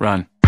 Run.